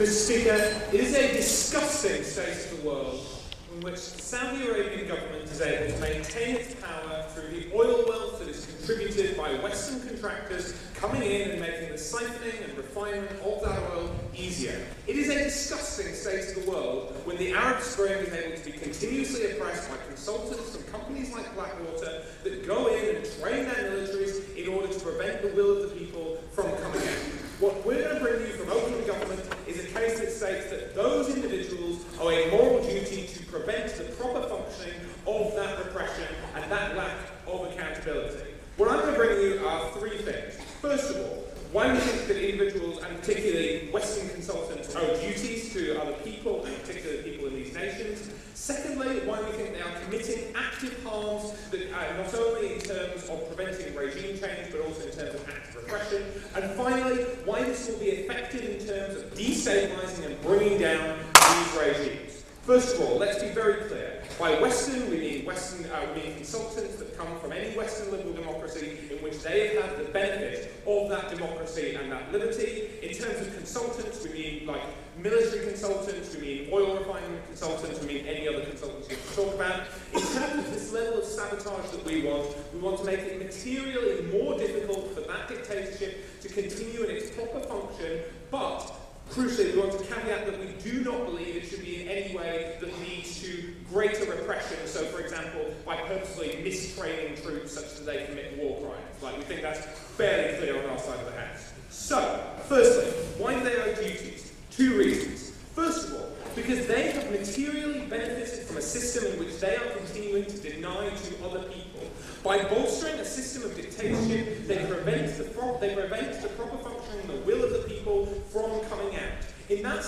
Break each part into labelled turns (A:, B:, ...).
A: Mr. Speaker, it is a disgusting state of the world in which the Saudi Arabian government is able to maintain its power through the oil wealth that is contributed by Western contractors coming in and making the siphoning and refinement of that oil easier. It is a disgusting state of the world when the Arab Spring is able to be continuously oppressed by consultants from companies like Blackwater that go in and train their militaries in order to prevent the will of the people from coming out. What we're going to bring you from Open Government case that states that those individuals owe a moral duty to prevent the proper functioning of that repression and that lack of accountability. What I'm going to bring you are three things. First of all, why we think that individuals, and particularly Western consultants, owe duties to other people, and particularly people in these nations. Secondly, why we think they are committing active harms that uh, not only in terms of preventing regime change, but also in terms of active repression. And finally, why this will be effective in terms of destabilizing and bringing down these regimes. First of all, let's be very clear. By Western, we mean Western, uh, we mean consultants that come from any Western liberal democracy in which they have had the benefit of that democracy and that liberty. In terms of consultants, we mean like military consultants, we mean oil refining consultants, we mean any other consultants you can talk about. In terms of this level of sabotage that we want, we want to make it materially more difficult for that dictatorship to continue in its proper function, but Crucially, we want to caveat that we do not believe it should be in any way that leads to greater repression. So, for example, by purposely mistraining troops such that they commit war crimes. Like, we think that's fairly clear on our side of the house. So, firstly, why do they owe duties? Two reasons. First of all, because they have materially benefited from a system in which they are continuing to deny to other people. By bolstering a system of dictatorship, they prevent the, they prevent the proper functioning the will of the people from coming out. In that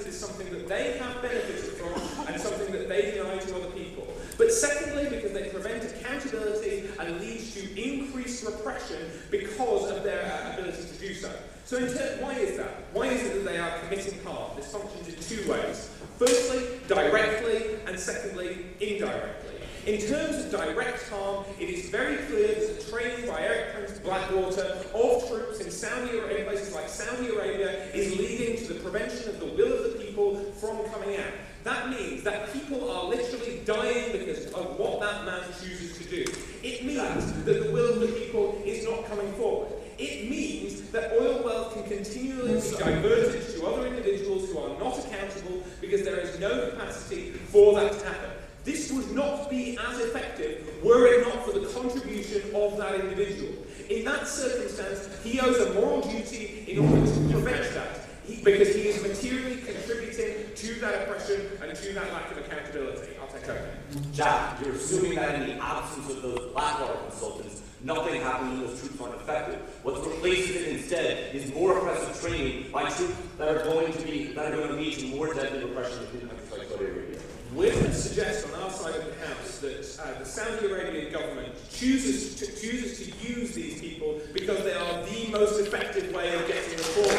A: is something that they have benefited from and something that they deny to other people. But secondly, because they prevent accountability and leads to increased repression because of their uh, ability to do so. So why is that? Why is it that they are committing harm? This functions in two ways. Firstly, directly, and secondly, indirectly. In terms of direct harm, it is very clear that training by Prince Blackwater of troops in Saudi Arabia, places like Saudi Arabia, is leading to the prevention of the will of the people from coming out. That means that people are literally dying because of what that man chooses to do. It means that the will of the people is not coming forward. It means that oil wealth can continually be diverted to other individuals who are not accountable because there is no capacity for that to happen. This would not be as effective were it not for the contribution of that individual. In that circumstance, he owes a moral duty in order to prevent that, because he is materially contributing to that oppression and to that lack of accountability. I'll take over.
B: Jack, you're assuming that in the absence of those Blackwater consultants, nothing happened and those troops aren't effective. What replaces it instead is more oppressive training by troops that are going to be that are going to lead to more deadly repression in countries like Saudi Arabia.
A: To suggest on our side of the House that uh, the Saudi Arabian government chooses to, chooses to use these people because they are the most effective way of getting reform.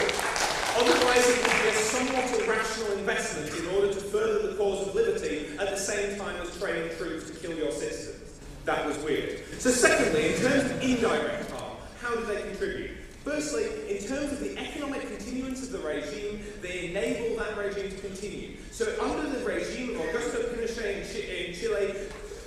A: Otherwise, it would be a somewhat irrational investment in order to further the cause of liberty at the same time as training troops to kill your citizens. That was weird. So, secondly, in terms of indirect harm, how do they contribute? Firstly, in terms of the economic continuance of the regime, they enable that regime to continue. So under the regime of Augusto Pinochet in Chile,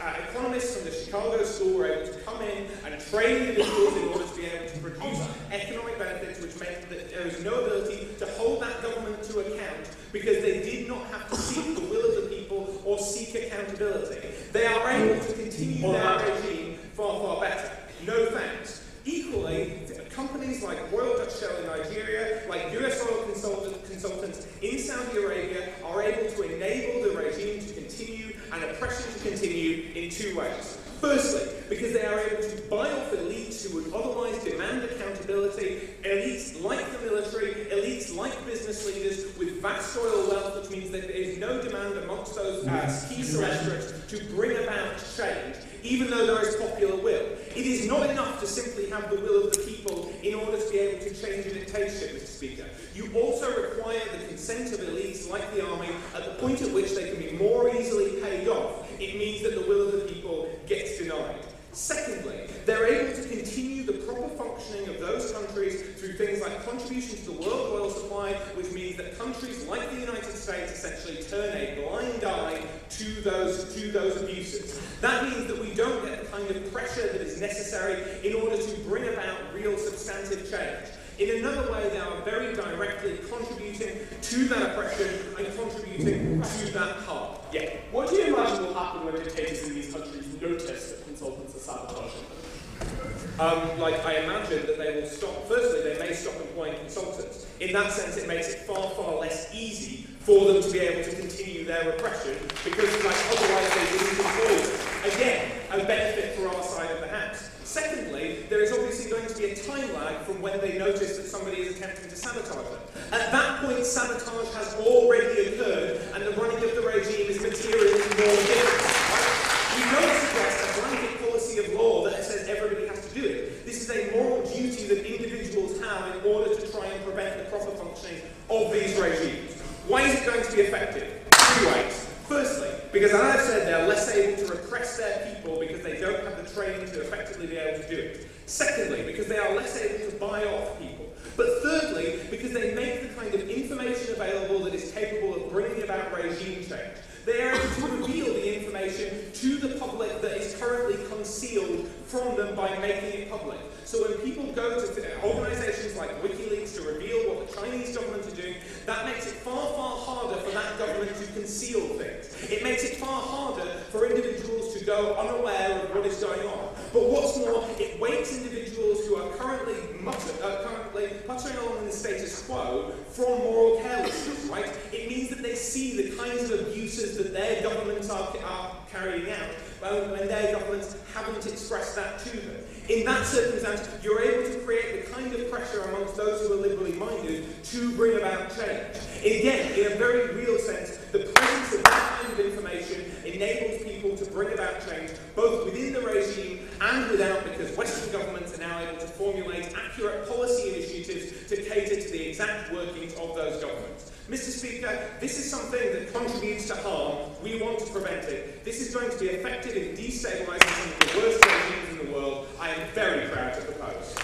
A: uh, economists from the Chicago School were able to come in and train individuals in order to be able to produce economic benefits which meant that there was no ability to hold that government to account because they did not have to seek the will of the people or seek accountability. They are able to continue their regime far, far better. No thanks. Equally, companies like Royal Dutch Shell in Nigeria, like US oil consultant, consultants in Saudi Arabia are able to enable the regime to continue and oppression to continue in two ways. Firstly, because they are able to buy off elites who would otherwise demand accountability, elites like the military, elites like business leaders with vast oil wealth, which means that there is no demand amongst those uh, key selectorates to bring about change even though there is popular will. It is not enough to simply have the will of the people in order to be able to change a dictatorship, Mr. Speaker. You also require the consent of elites like the army at the point at which they can be more easily paid off. It means that the will of the people gets denied. Secondly, they're able to continue the proper functioning of those countries through things like contribution to the world oil supply, which means that that countries like the United States essentially turn a blind eye to those, to those abuses. That means that we don't get the kind of pressure that is necessary in order to bring about real substantive change. In another way, they are very directly contributing to that oppression and contributing to that harm. Yeah.
C: What do you imagine will happen when dictators in these countries notice that consultants are sabotaging them?
A: Um, like, I imagine that they will stop, firstly, they may stop employing consultants. In that sense, it makes it far, far less easy for them to be able to continue their repression because, like, otherwise they wouldn't employ them. Again, a benefit for our side of the house. Secondly, there is obviously going to be a time lag from when they notice that somebody is attempting to sabotage them. At that point, sabotage has already occurred, and the running of the regime is materially more difficult. Right? We don't suggest a blanket policy of law that says everybody has to do it. This is a moral duty that individuals have in order to try and prevent the proper functioning of these regimes. Why is it going to be effective? Three ways. Firstly, because as I've said, they're less able to repress their people because they don't have the training to effectively be able to do it. Secondly, because they are less able to buy off people. But thirdly, because they make the kind of information available that is capable of bringing about regime change. They are able to reveal the information to the public that is currently concealed from them by making it public. So when people go to organizations like WikiLeaks to reveal what the Chinese government are doing, that makes it far, far harder for that government to conceal things. It makes it far harder for individuals to go unaware of what is going on. But what's more, it wakes individuals who are currently, mutter, uh, currently muttering along in the status quo from moral carelessness, right? It means that they see the kinds of abuses that their governments are, are carrying out when their governments haven't expressed that to them. In that circumstance, you're able to create the kind of pressure amongst those who are liberally minded to bring about change. Again, in a very real sense, the presence of that kind of information enables people to bring about change, both within the regime and without, because Western governments are now able to formulate accurate policy initiatives to cater to the exact workings of those governments. Mr. Speaker, this is something that contributes to harm. We want to prevent it. This is going to be effective in destabilizing some of the worst regimes in the world. I am very proud to propose.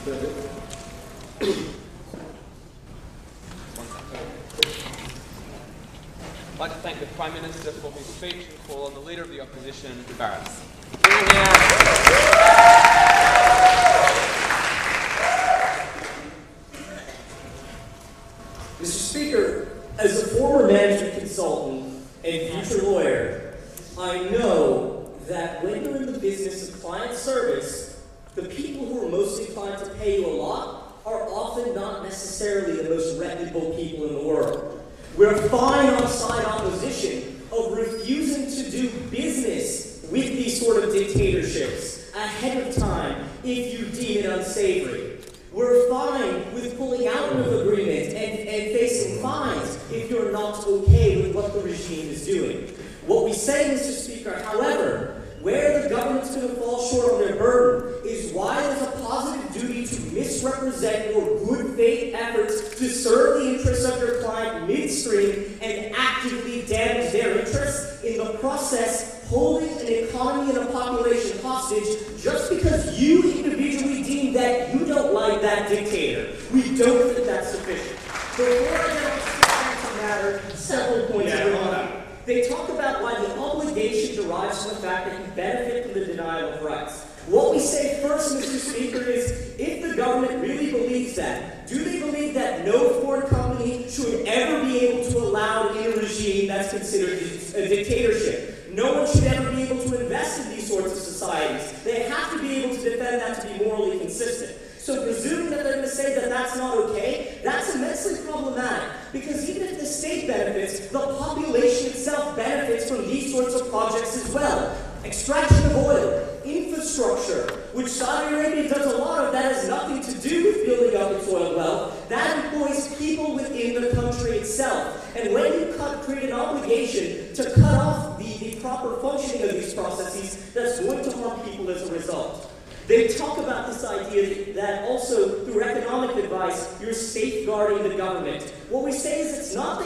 D: I'd like to thank the Prime Minister for his speech and call on the Leader of the Opposition, Barras.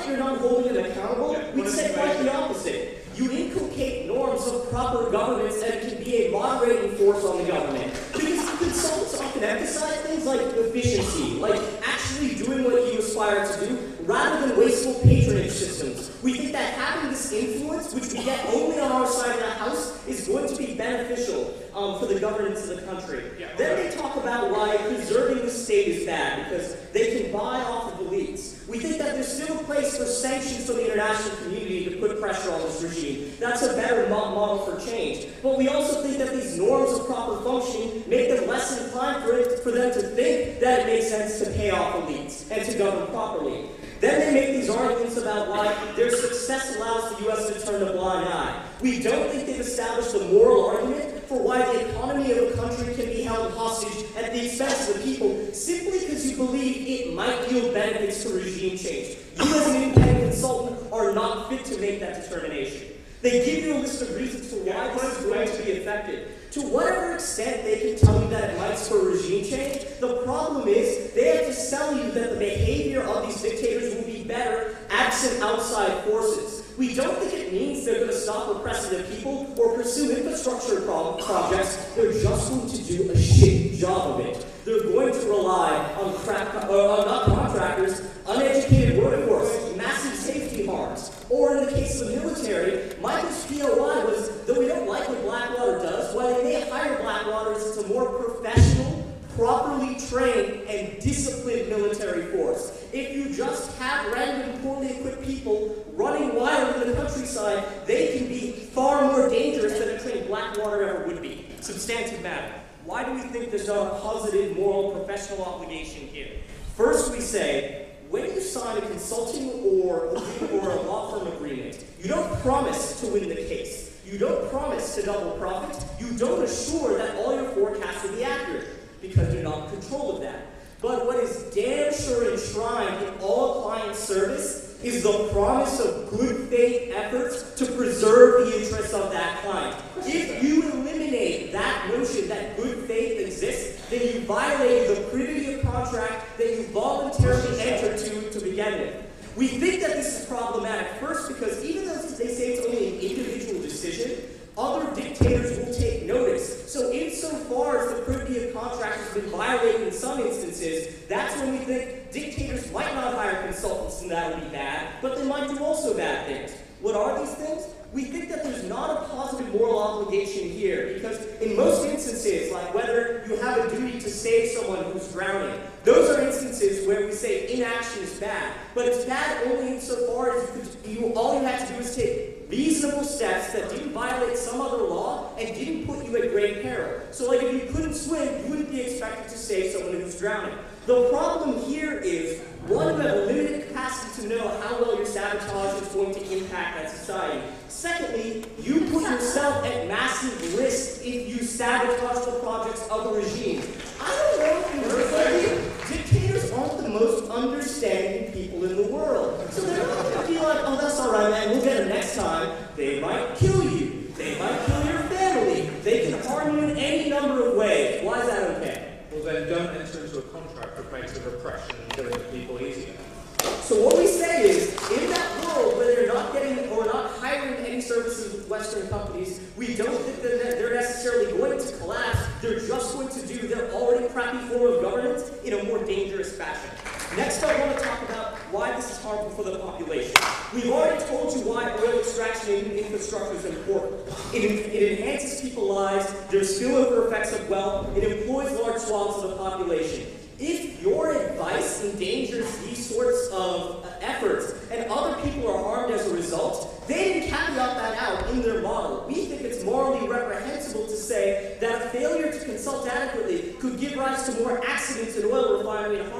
E: Is it's
D: not that you're not holding it accountable,
A: Yeah, we'd
D: say quite the opposite. You inculcate norms of proper governance that can be a moderating force on the government. Because consultants often emphasize things like efficiency, like actually doing what you aspire to do, rather than wasteful patronage systems. We think that having this influence, which we get only on our side of the house, is going to be beneficial um, for the governance of the country.
A: Yeah,
D: then they talk about why preserving the state is bad, because they can buy off of elites. We think place for sanctions from the international community to put pressure on this regime. That's a better model for change. But we also think that these norms of proper functioning make them less inclined for, it, for them to think that it makes sense to pay off elites and to govern properly. Then they make these arguments about why their success allows the U.S. to turn a blind eye. We don't think they've established a moral argument for why the economy of a country can be held hostage at the expense of the people simply because you believe it might yield benefits to regime change. You, as an independent consultant, are not fit to make that determination. They give you a list of reasons for why this is going to be effective. To whatever extent they can tell you that it might spur regime change, the problem is they have to sell you that the behavior of these dictators will be better absent outside forces. We don't think it means they're going to stop oppressing the people or pursue infrastructure pro- projects. They're just going to do a shit job of it. They're going to rely on, uh, on not contractors, uneducated workforce, massive safety harms. Or in the case of the military, Michael's POI was that we don't like what Blackwater does, why they may hire Blackwater is it's a more professional, properly trained, and disciplined military force. If you just have random, poorly equipped people running wild in the countryside, they can be far more dangerous than a trained Blackwater ever would be. Substantive matter. Why do we think there's not a positive moral professional obligation here? First, we say when you sign a consulting or, or a law firm agreement, you don't promise to win the case. You don't promise to double profit. You don't assure that all your forecasts will be accurate because you're not in control of that. But what is damn sure enshrined in all client service is the promise of good faith efforts to preserve the interests of that client. If you eliminate that notion that good faith exists, then you violate the privity of contract that you voluntarily entered to to begin with. We think that this is problematic first because even though they say it's only an individual decision, other dictators will take notice. So insofar as the privity of contract has been violated in some instances, that's when we think dictators might not hire consultants and that would be bad, but they might do also bad things. What are these things? We think that there's not a positive moral obligation here because in most instances, like whether you have a duty to save someone who's drowning, those are instances where we say inaction is bad. But it's bad only insofar as you all you have to do is take reasonable steps that didn't violate some other law and didn't put you at great peril. So like if you couldn't swim, you wouldn't be expected to save someone who's drowning. The problem here is, one, you have a limited capacity to know how well your sabotage is going to impact that society. Secondly, you put yourself at massive risk if you sabotage the projects of the regime. I don't know if you aren't the most understanding people in the world. So they're not going to be like, oh, that's all right, man, we'll get it next time. They might kill you. They might kill your family. They can harm you in any number of ways. Why is that okay?
A: Well, then don't enter into a contract that makes the repression and killing of people easier.
D: So what we say is, in that world where they're not getting or not hiring any services with Western companies, we don't think that Next, I want to talk about why this is harmful for the population. We've already told you why oil extraction and infrastructure is important. It, it enhances people's lives, there's spillover effects of wealth, it employs large swaths of the population. If your advice endangers these sorts of uh, efforts and other people are harmed as a result, they didn't caveat that out in their model. We think it's morally reprehensible to say that a failure to consult adequately could give rise to more accidents in oil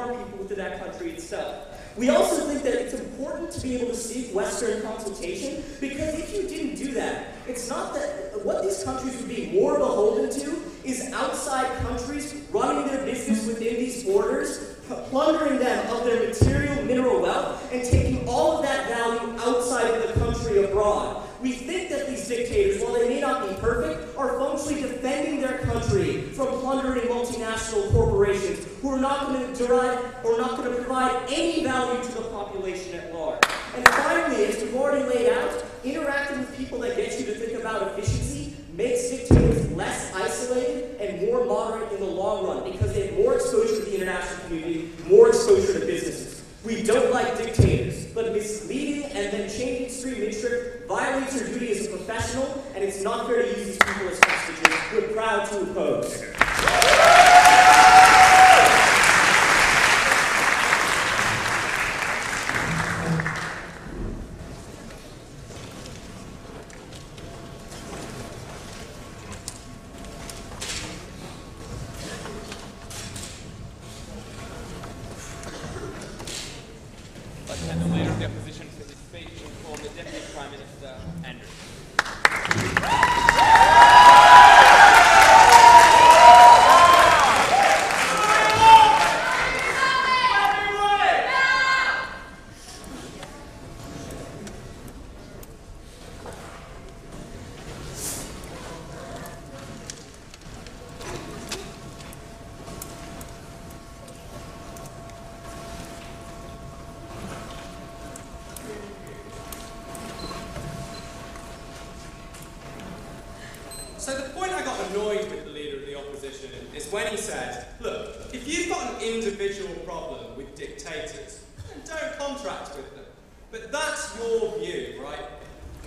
D: people within that country itself. We also think that it's important to be able to seek Western consultation because if you didn't do that, it's not that what these countries would be more beholden to is outside countries running their business within these borders, plundering them of their material mineral wealth, and taking all of that value outside of the country abroad. Are functionally defending their country from plundering multinational corporations who are not going to derive or not going to provide any value to the population at large. And finally, as we've already laid out, interacting with people that get you to think about efficiency makes dictators less isolated and more moderate in the long run because they have more exposure to the international community, more exposure to businesses. We don't like dictators, but misleading and then changing stream midtrip violates your duty as a professional, and it's not fair to use these people as hostages. We're proud to oppose.
F: Let's send the leader of the opposition for his speech and call the Deputy Prime Minister, Andrew.
G: So the point I got annoyed with the leader of the opposition is when he said, look, if you've got an individual problem with dictators, then don't contract with them. But that's your view, right?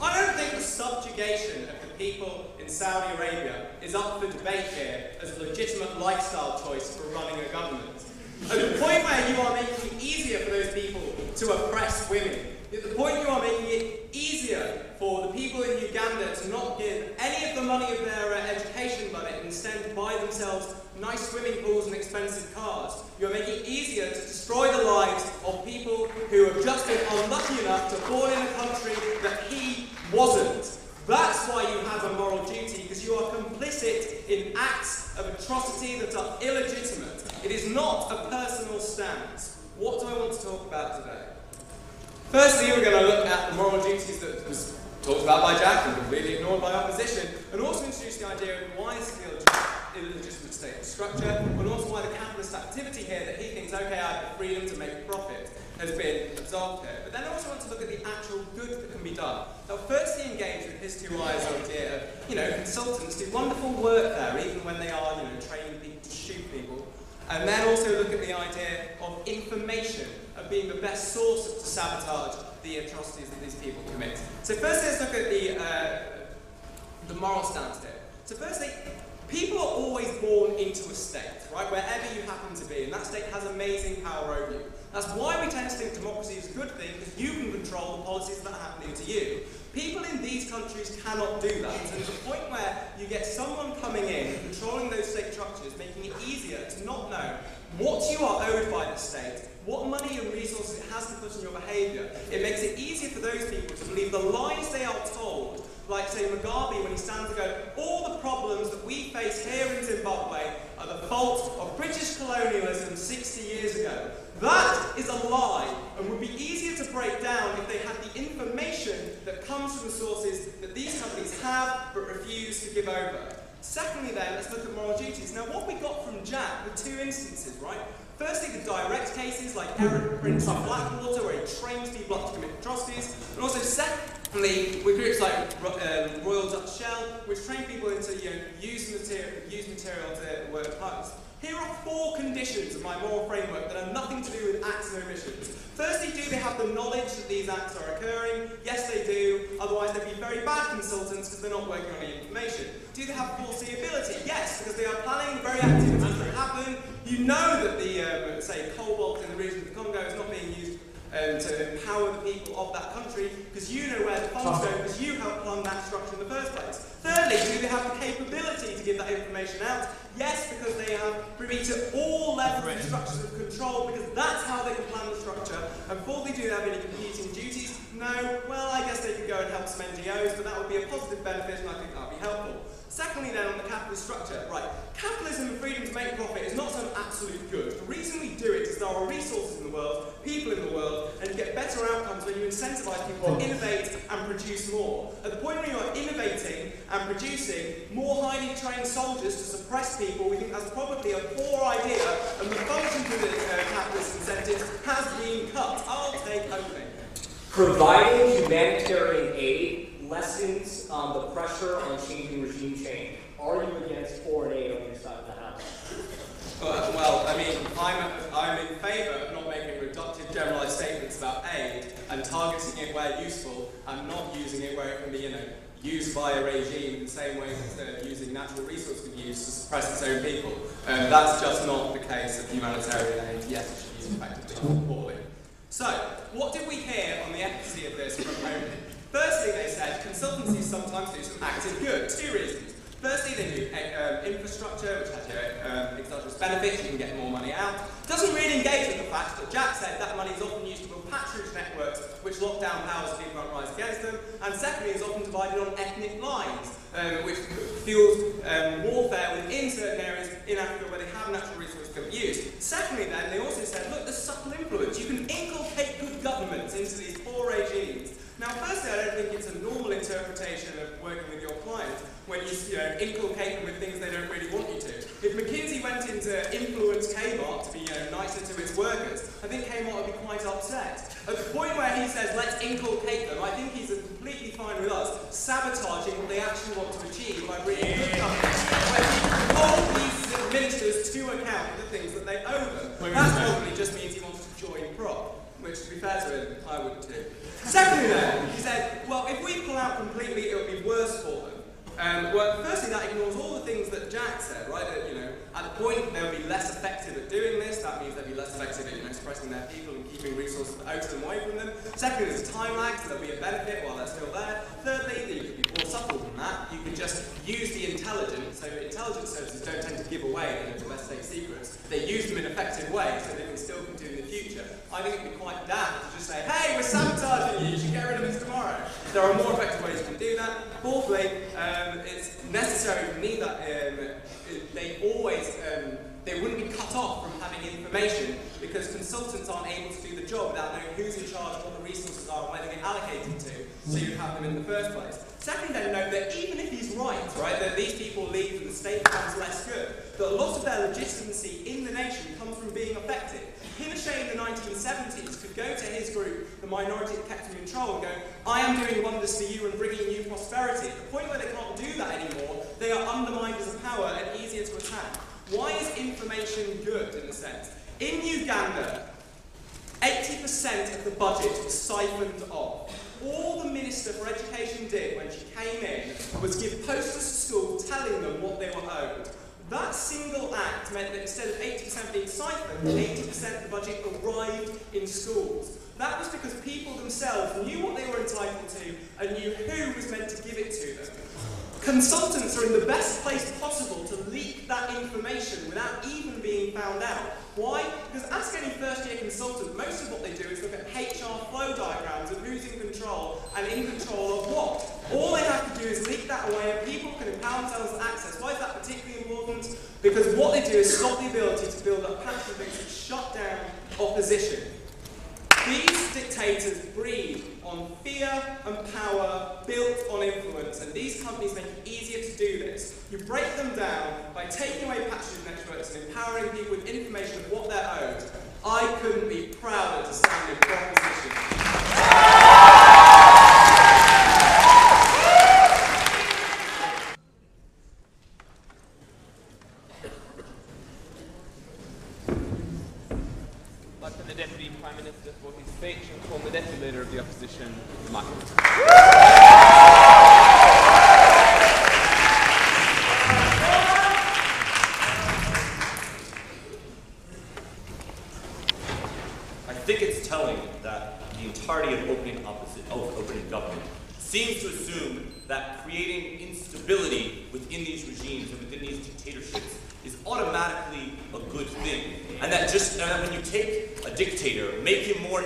G: I don't think the subjugation of the people in Saudi Arabia is up for debate here as a legitimate lifestyle choice for running a government. At the point where you are making it easier for those people to oppress women, at the point you are making it easier for the people in Uganda to not give any of the money of their uh, education budget and instead buy themselves nice swimming pools and expensive cars. You're making it easier to destroy the lives of people who have just been unlucky enough to born in a country that he wasn't. That's why you have a moral duty, because you are complicit in acts of atrocity that are illegitimate. It is not a personal stance. What do I want to talk about today? Firstly, we're going to look at the moral duties that was talked about by Jack and completely ignored by opposition, and also introduce the idea of why is the illegitimate state structure, and also why the capitalist activity here that he thinks, okay, I have the freedom to make a profit, has been absolved here. But then I also want to look at the actual good that can be done. Now, firstly, engage with his two eyes idea of, you know, consultants do wonderful work there, even when they are, you know, training people to shoot people. And then also look at the idea of information, of being the best source to sabotage the atrocities that these people commit. So first let's look at the, uh, the moral stance here. So firstly, people are always born into a state, right, wherever you happen to be, and that state has amazing power over you. That's why we tend to think democracy is a good thing, because you can control the policies that are happening to you. People in these countries cannot do that. And to the point where you get someone coming in, controlling those state structures, making it easier to not know what you are owed by the state, what money and resources it has to put in your behaviour. It makes it easier for those people to believe the lies they are told. Like, say, Mugabe, when he stands and goes, all the problems that we face here in Zimbabwe are the fault of British colonialism 60 years ago. That is a lie and would be easier to break down if they had the information that comes from the sources that these companies have but refuse to give over. Secondly, then, let's look at moral duties. Now, what we got from Jack were two instances, right? Firstly, the direct cases like Erik Prince of Blackwater, where he trains people up to commit atrocities, and also secondly, with groups like um, Royal Dutch Shell, which train people into you know, material, use material to work clothes. Here are four conditions of my moral framework that have nothing to do with acts and omissions. Firstly, do they have the knowledge that these acts are occurring? Yes, they do. Otherwise, they'd be very bad consultants because they're not working on any information. Do they have foreseeability? Yes, because they are planning the very activities that happen. You know that the, um, say, cobalt in the region of the Congo is not being used um, to empower the people of that country because you know where the funds go because you helped fund that structure in the first place. Thirdly, do they have the capability to give that information out? Yes, because they have privy to all levels of structures of control because that's how they can plan the structure. And fourthly, do they have any competing duties? No. Well, I guess they could go and help some NGOs, but that would be a positive benefit and I think that would be helpful. Secondly, then, on the capitalist structure, right, capitalism and freedom to make profit is not some absolute good. The reason we do it is there are resources in the world, people in the world, and you get better outcomes when you incentivize people to innovate and produce more. At the point where you are innovating and producing more highly trained soldiers to suppress people, we think that's probably a poor idea, and the function for the uh, capitalist incentives has been cut. I'll take hoping.
D: Providing humanitarian aid lessens um, the pressure on changing regime change. Are you against foreign aid on your side of the house?
G: Well, I mean, I'm, I'm in favour of not making reductive generalised statements about aid and targeting it where useful and not using it where it can be, you know, used by a regime in the same way that using natural be used to suppress its own people. Um, that's just not the case of humanitarian aid. Yes, it should be used effectively, poorly. So, what did we hear on the efficacy of this from? Firstly, they said consultancies sometimes do some active good. Two reasons. Firstly, they do uh, um, infrastructure, which has um, exogenous benefits, you can get more money out. Doesn't really engage with the fact that Jack said that money is often used to build patronage networks which lock down powers of people rise against them. And secondly, is often divided on ethnic lines, um, which fuels um, warfare within certain areas in Africa where they have natural resources to be used. Secondly, then, they also said, look, there's subtle influence. You can inculcate good governments into these poor regimes. Now, firstly, I don't think it's a normal interpretation of working with your client when you, you know, inculcate them with things they don't really want you to. If McKinsey went in to influence Kmart to be you know, nicer to its workers, I think Kmart would be quite upset. At the point where he says, let's inculcate them, I think he's completely fine with us sabotaging what they actually want to achieve by bringing good companies where hold these ministers to account for the things that they owe them. That probably just means he wants to join prop which to be fair to him, I would too. Secondly then, he said, well, if we pull out completely, it would be worse for them. Um, well, firstly, that ignores all the things that Jack said, right? That, you know, at the point they'll be less effective at doing this. That means they'll be less effective at expressing their people and keeping resources of them away from them. Secondly, there's a time lag, so there'll be a benefit while they're still there. Thirdly, you can be more subtle than that. You can just use the intelligence. So intelligence services don't tend to give away know, domestic state secrets. They use them in effective ways so they can still continue in the future. I think it'd be quite daft to just say, hey, we're sabotaging you, you should get rid of this tomorrow. There are more effective ways you can do that. Fourthly, um, it's necessary for me that um, they always, um, they wouldn't be cut off from having information because consultants aren't able to do the job without knowing who's in charge, what the resources are, and where they get allocated to, so you have them in the first place. Second, then note that even if he's right, right, that these people leave and the state becomes less good, that a lot of their legitimacy in the nation comes from being effective. Pinochet in the 1970s could go to his group, the minority that kept him in control, and go, I am doing wonders for you and bringing you prosperity. At the point where they can't do that anymore, they are undermined as a power and easier to attack. Why is information good, in a sense? In Uganda, 80% of the budget was siphoned off. All the Minister for Education did when she came in was give posters to school telling them what they were owed. That single act meant that instead of 80% being siphoned, 80% of the budget arrived in schools. That was because people themselves knew what they were entitled to and knew who was meant to give it to them. Consultants are in the best place possible to leak that information without even being found out. Why? Because ask any first year consultant, most of what they do is look at HR flow diagrams of who's in control and in control of what. All they have to do is leak that away and people can empower themselves to access. Why is that particularly important? Because what they do is stop the ability to build up patron things that shut down opposition. These dictators breed on fear and power built on influence, and these companies make it easier to do this. You break them down by taking away patronage networks and empowering people with information of what they're owed. I couldn't be prouder to stand in proposition.
F: I'd like for the Deputy Prime Minister for his speech and call the Deputy Leader of the Opposition, Michael.
B: I think it's telling that the entirety of opening opposite of opening government seems to assume that creating instability within these regimes and within these dictatorships is automatically a good thing. And that just and that when you take a dictator, make him more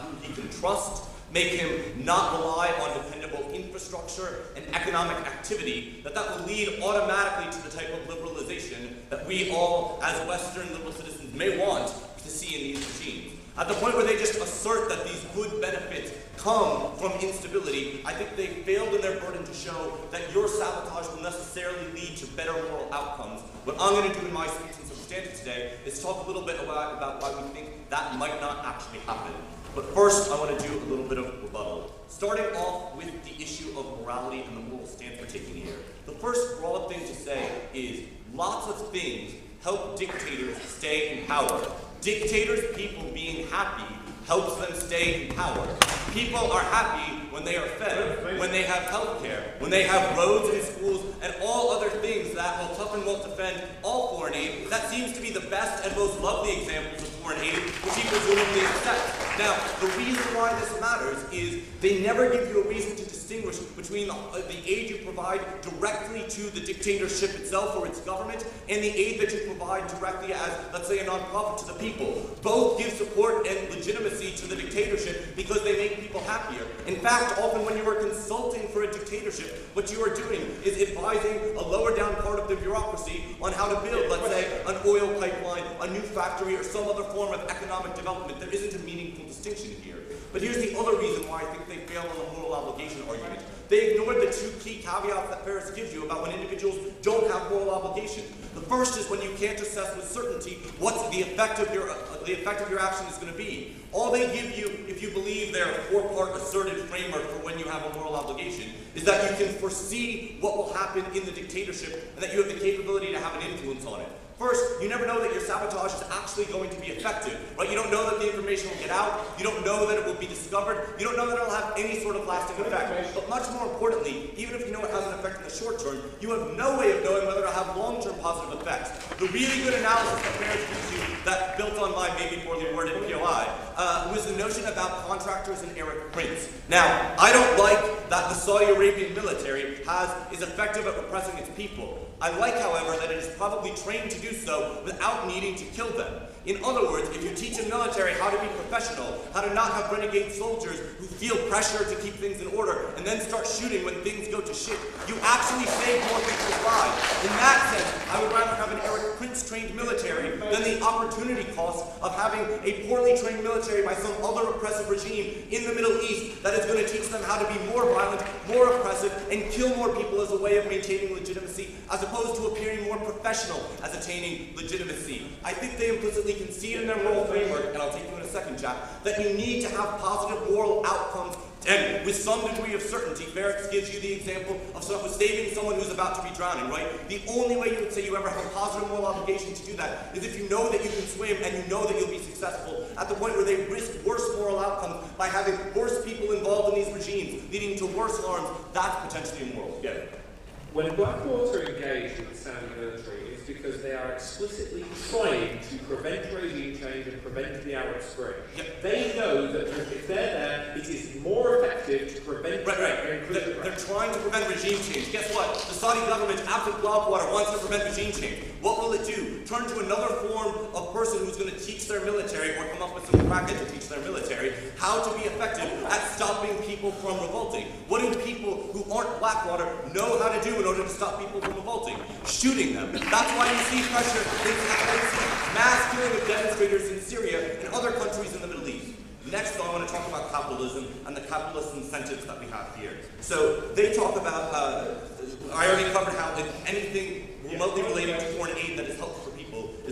B: who he can trust, make him not rely on dependable infrastructure and economic activity, that that will lead automatically to the type of liberalization that we all, as Western liberal citizens, may want to see in these regimes. At the point where they just assert that these good benefits come from instability, I think they failed in their burden to show that your sabotage will necessarily lead to better moral outcomes. What I'm going to do in my speech and substantive today is talk a little bit about why we think that might not actually happen. But first, I want to do a little bit of rebuttal. Starting off with the issue of morality and the moral stance we're taking here. The first broad thing to say is lots of things help dictators stay in power. Dictators, people being happy, helps them stay in power. People are happy when they are fed, when they have health care, when they have roads and schools, and all other things that, while tough and won't defend all foreign aid, that seems to be the best and most lovely examples Now, the reason why this matters is they never give you a reason to distinguish between the, uh, the aid you provide directly to the dictatorship itself or its government and the aid that you provide directly as, let's say, a nonprofit to the people. Both give support and legitimacy to the dictatorship because they make people happier. In fact, often when you are consulting for a dictatorship, what you are doing is advising a lower down part of the bureaucracy on how to build, let's say, an oil pipeline, a new factory, or some other form of economic development. There isn't a meaningful distinction here. But here's the other reason why I think they fail on the moral obligation argument. They ignored the two key caveats that Ferris gives you about when individuals don't have moral obligation. The first is when you can't assess with certainty what the effect of your uh, the effect of your action is going to be. All they give you, if you believe their four-part asserted framework for when you have a moral obligation, is that you can foresee what will happen in the dictatorship and that you have the capability to have an influence on it. First, you never know that your sabotage is actually going to be effective, right? You don't know that the information will get out. You don't know that it will be discovered. You don't know that it'll have any sort of lasting effect. But much more importantly, even if you know it has an effect in the short term, you have no way of knowing whether it'll have long-term positive effects. The really good analysis that Ferris gives you that built on my maybe poorly worded POI uh, was the notion about contractors and Erik Prince. Now, I don't like that the Saudi Arabian military has is effective at repressing its people. I like, however, that it is probably trained to do so without needing to kill them. In other words, if you teach a military how to be professional, how to not have renegade soldiers who feel pressure to keep things in order, and then start shooting when things go to shit, you actually save more people's lives. In that sense, I would rather have an Erik Prince trained military than the opportunity cost of having a poorly trained military by some other oppressive regime in the Middle East that is going to teach them how to be more violent, more oppressive, and kill more people as a way of maintaining legitimacy, as opposed to appearing more professional as attaining legitimacy. I think they implicitly concede in their moral framework, and I'll take you in a second, Jack, that you need to have positive moral outcomes and with some degree of certainty, Ferris gives you the example of saving someone who's about to be drowning, right? The only way you would say you ever have a positive moral obligation to do that is if you know that you can swim and you know that you'll be successful at the point where they risk worse moral outcomes by having worse people involved in these regimes, leading to worse harms. That's potentially immoral. Yeah.
A: When black Blackwater engaged with the Saudi military, because they are explicitly trying to prevent regime change and prevent the Arab Spring.
B: Yep.
A: They know that if they're there, it is more effective to prevent
B: Right, right. They're, they're trying to prevent regime change. Guess what? The Saudi government, after Blackwater, wants to prevent regime change. What will it do? Turn to another form of person who's going to teach their military or come up with some racket to teach their military how to be effective at stopping people from revolting. What people who aren't Blackwater know how to do in order to stop people from revolting? Shooting them. That's why you see pressure, mass killing of demonstrators in Syria and other countries in the Middle East. Next, I want to talk about capitalism and the capitalist incentives that we have here. So they talk about, uh, I already covered how anything remotely related to foreign aid that is helpful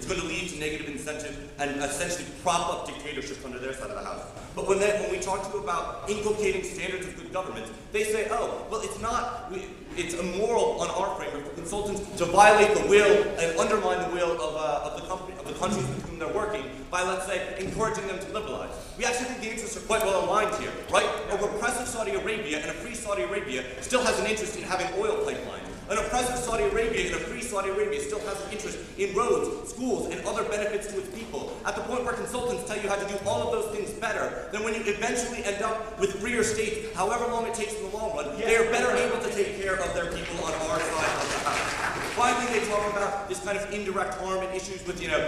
B: is going to lead to negative incentive and essentially prop up dictatorships under their side of the house. But when, they, when we talk to them about inculcating standards of good government, they say, oh, well, it's not, we, it's immoral on our framework for consultants to violate the will and undermine the will of, uh, of the company, of the countries with whom they're working by, let's say, encouraging them to liberalize. We actually think the interests are quite well aligned here, right? A repressive Saudi Arabia and a free Saudi Arabia still has an interest in having oil pipelines. An oppressive Saudi Arabia and a free Saudi Arabia still has an interest in roads, schools, and other benefits to its people. At the point where consultants tell you how to do all of those things better, then when you eventually end up with freer states, however long it takes in the long run, they are better able to take care of their people on our side of the house. Finally, they talk about this kind of indirect harm and issues with, you know,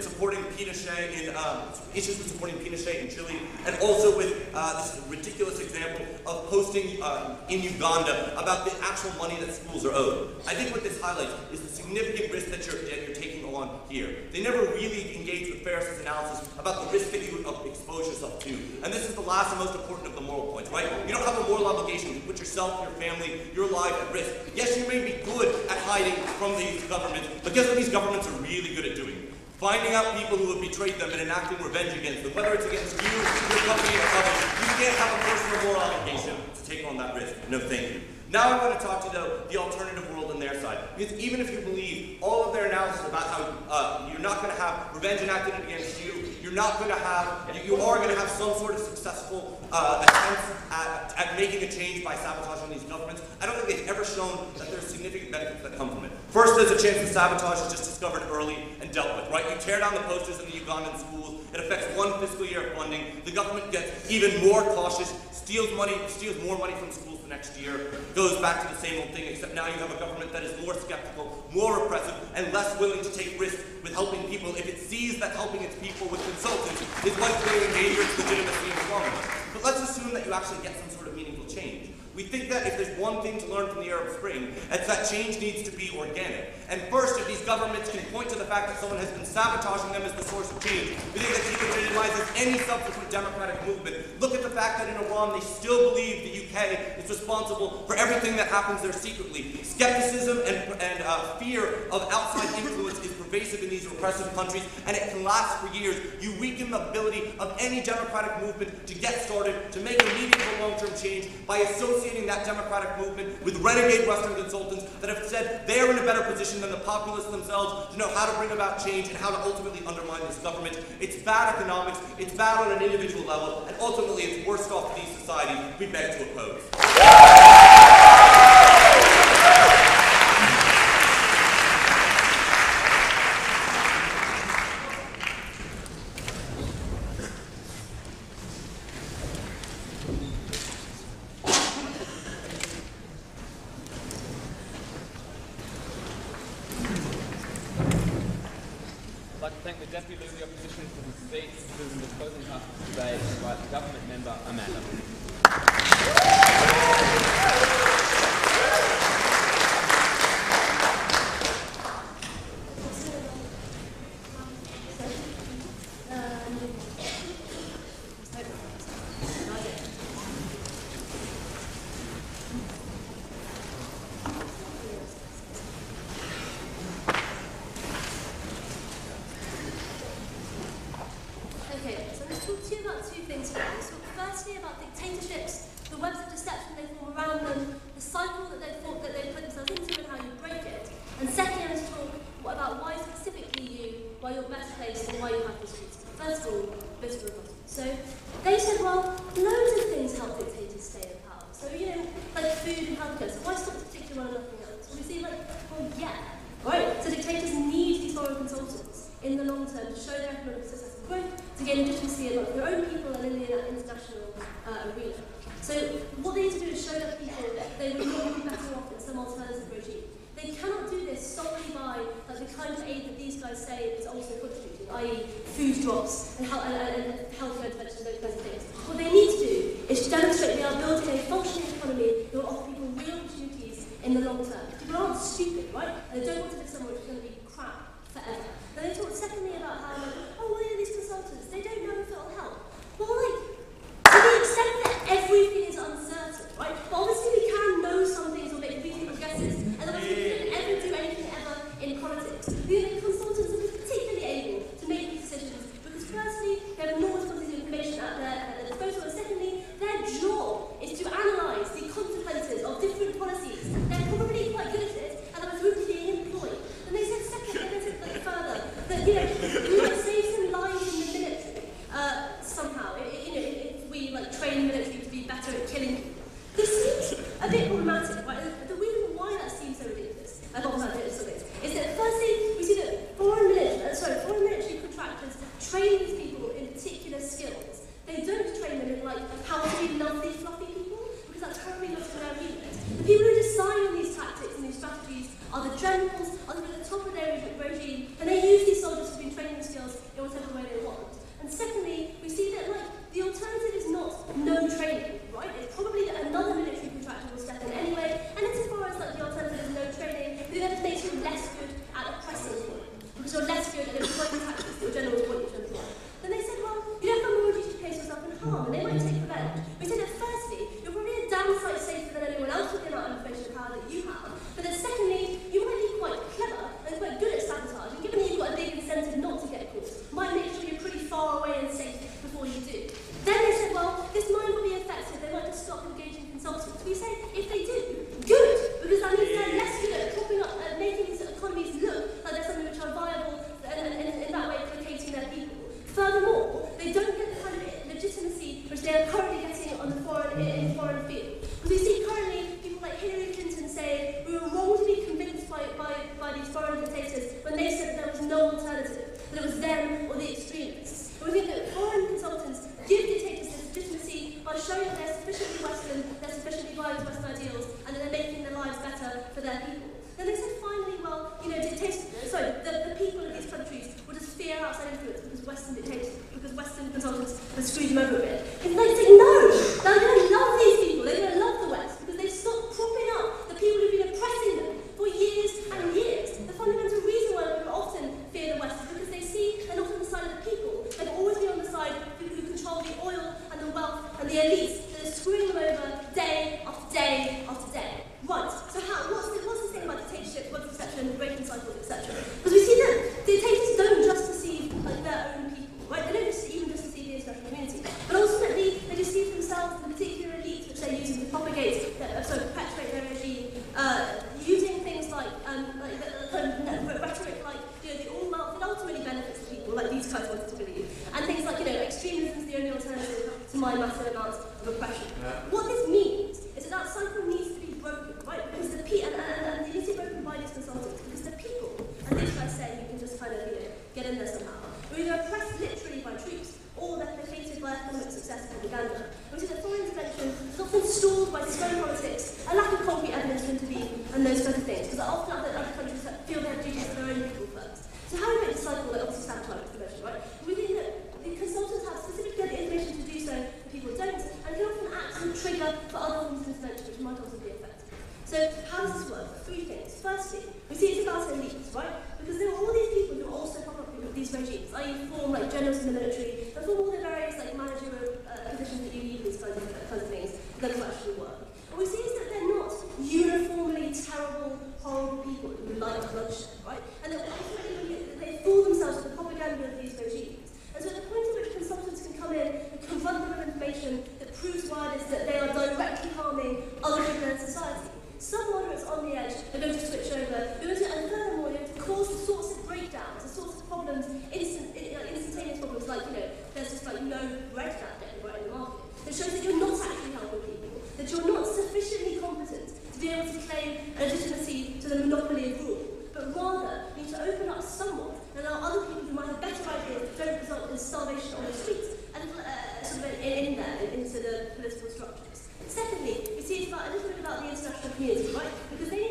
B: supporting Pinochet in um, issues with supporting Pinochet in Chile, and also with uh, this ridiculous example of posting uh, in Uganda about the actual money that schools are owed. I think what this highlights is the significant risk that you're, that you're taking on here. They never really engage with Ferris's analysis about the risk that you would expose yourself to. And this is the last and most important of the moral points, right? You don't have a moral obligation to put yourself, your family, your life at risk. Yes, you may be good at hiding from these governments, but guess what these governments are really good at doing? Finding out people who have betrayed them and enacting revenge against them, whether it's against you, your company, or others. You can't have a personal moral obligation to take on that risk. No, thank you. Now I want to talk to you though the alternative world on their side. Because even if you believe all of their analysis about how uh, you're not going to have revenge enacted against you, you're not going to have, you, you are going to have some sort of successful uh, attempt at, at making a change by sabotaging these governments. I don't think they've ever shown that there's significant benefits that come from it. First, there's a chance that sabotage is just discovered early and dealt with, right? You tear down the posters in the Ugandan schools, it affects one fiscal year of funding, the government gets even more cautious, steals money, steals more money from schools the next year, goes back to the same old thing, except now you have a government that is more skeptical, more repressive, and less willing to take risks with helping people if it sees that helping its people with consultants is likely to endanger its legitimacy in the long run. But let's assume that you actually get some sort of meaningful change. We think that if there's one thing to learn from the Arab Spring, it's that change needs to be organic. And first, if these governments can point to the fact that someone has been sabotaging them as the source of change, we think that delegitimizes any subsequent democratic movement. Look at the fact that in Iran they still believe the UK is responsible for everything that happens there secretly. Skepticism and, and uh, fear of outside influence is pervasive in these repressive countries, and it can last for years. You weaken the ability of any democratic movement to get started, to make a meaningful long-term change by associating that democratic movement with renegade Western consultants that have said they're in a better position than the populace themselves to know how to bring about change and how to ultimately undermine this government. It's bad economics, it's bad on an individual level, and ultimately it's worst off for these societies we beg to oppose.
H: I'd like to thank the Deputy Leader of the Opposition the closing part of by the government member Amanda.
I: the
H: screen over day of day about, a little bit about the international community, right? Because they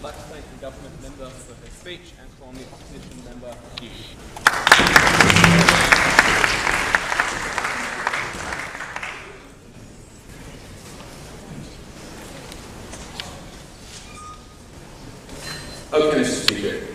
F: Thank the government member for her speech and from the opposition member, Hugh.
J: Okay, Mr. Speaker.